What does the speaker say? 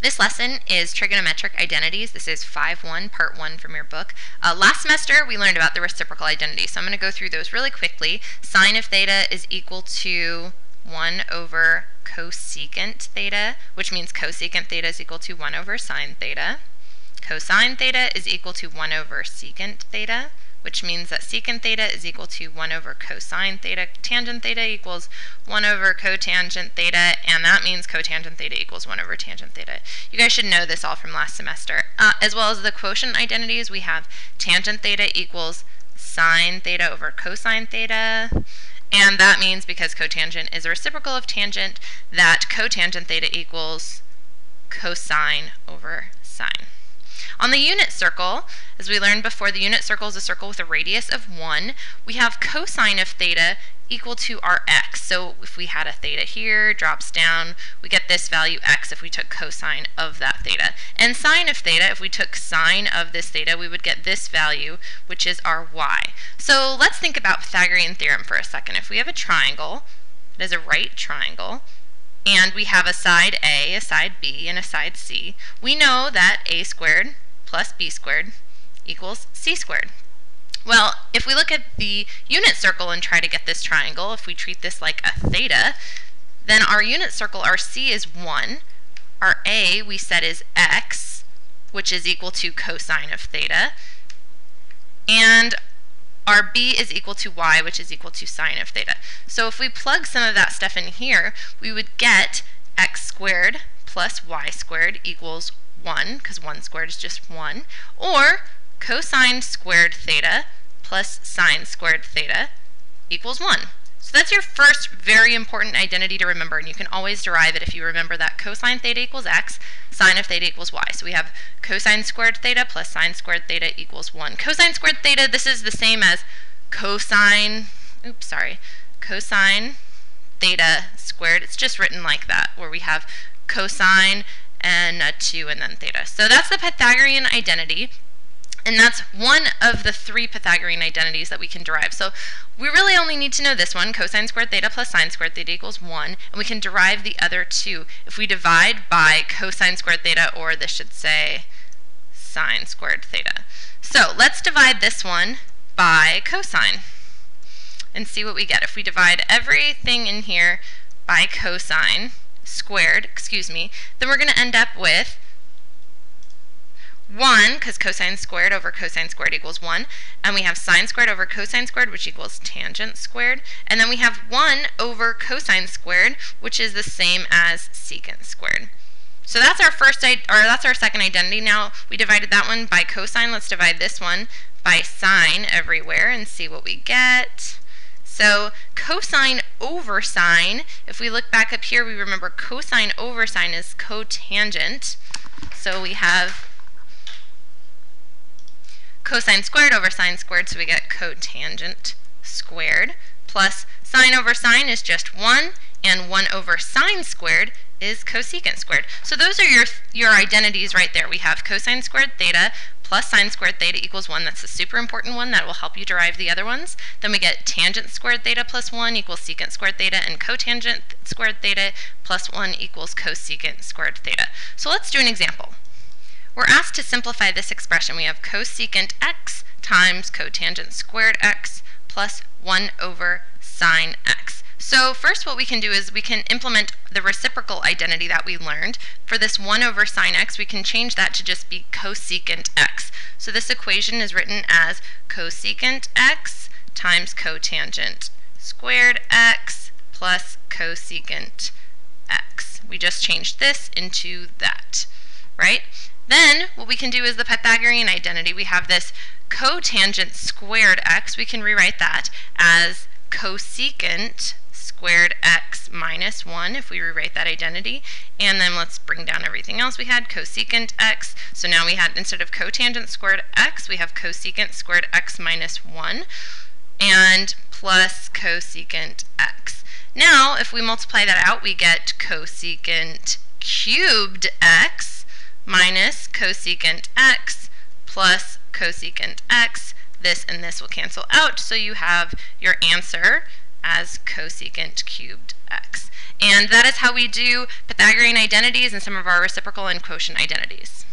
This lesson is trigonometric identities. This is 5-1, part 1 from your book. Uh, last semester, we learned about the reciprocal identity, so I'm going to go through those really quickly. Sine of theta is equal to 1 over cosecant theta, which means cosecant theta is equal to 1 over sine theta. Cosine theta is equal to 1 over secant theta which means that secant theta is equal to 1 over cosine theta. Tangent theta equals 1 over cotangent theta, and that means cotangent theta equals 1 over tangent theta. You guys should know this all from last semester. Uh, as well as the quotient identities, we have tangent theta equals sine theta over cosine theta. And that means because cotangent is a reciprocal of tangent, that cotangent theta equals cosine over sine. On the unit circle, as we learned before, the unit circle is a circle with a radius of 1. We have cosine of theta equal to our x. So if we had a theta here, drops down, we get this value x if we took cosine of that theta. And sine of theta, if we took sine of this theta, we would get this value, which is our y. So let's think about Pythagorean theorem for a second. If we have a triangle, it is a right triangle, and we have a side A, a side B, and a side C, we know that a squared plus b squared equals c squared. Well, if we look at the unit circle and try to get this triangle, if we treat this like a theta, then our unit circle, our c is 1, our a we said is x, which is equal to cosine of theta, and our b is equal to y, which is equal to sine of theta. So if we plug some of that stuff in here, we would get x squared plus y squared equals 1, because 1 squared is just 1, or cosine squared theta plus sine squared theta equals 1. So that's your first very important identity to remember, and you can always derive it if you remember that cosine theta equals x, sine of theta equals y. So we have cosine squared theta plus sine squared theta equals 1. Cosine squared theta, this is the same as cosine, oops, sorry, cosine theta squared. It's just written like that, where we have cosine and a uh, 2 and then theta. So that's the Pythagorean identity. And that's one of the three Pythagorean identities that we can derive. So we really only need to know this one, cosine squared theta plus sine squared theta equals 1, and we can derive the other two if we divide by cosine squared theta, or this should say sine squared theta. So let's divide this one by cosine and see what we get. If we divide everything in here by cosine, squared, excuse me, then we're going to end up with 1, because cosine squared over cosine squared equals 1, and we have sine squared over cosine squared, which equals tangent squared, and then we have 1 over cosine squared, which is the same as secant squared. So that's our first, or that's our second identity. Now we divided that one by cosine. Let's divide this one by sine everywhere and see what we get. So cosine over sine, if we look back up here, we remember cosine over sine is cotangent. So we have cosine squared over sine squared, so we get cotangent squared, plus sine over sine is just 1, and 1 over sine squared is cosecant squared. So those are your, your identities right there. We have cosine squared theta plus sine squared theta equals 1. That's a super important one that will help you derive the other ones. Then we get tangent squared theta plus 1 equals secant squared theta, and cotangent squared theta plus 1 equals cosecant squared theta. So let's do an example. We're asked to simplify this expression. We have cosecant x times cotangent squared x plus 1 over sine x. So first what we can do is we can implement the reciprocal identity that we learned. For this 1 over sine x, we can change that to just be cosecant x. So this equation is written as cosecant x times cotangent squared x plus cosecant x. We just changed this into that, right? Then what we can do is the Pythagorean identity. We have this cotangent squared x. We can rewrite that as cosecant squared x minus 1 if we rewrite that identity. And then let's bring down everything else we had, cosecant x. So now we had, instead of cotangent squared x, we have cosecant squared x minus 1 and plus cosecant x. Now, if we multiply that out, we get cosecant cubed x minus cosecant x plus cosecant x. This and this will cancel out, so you have your answer as cosecant cubed x. And that is how we do Pythagorean identities and some of our reciprocal and quotient identities.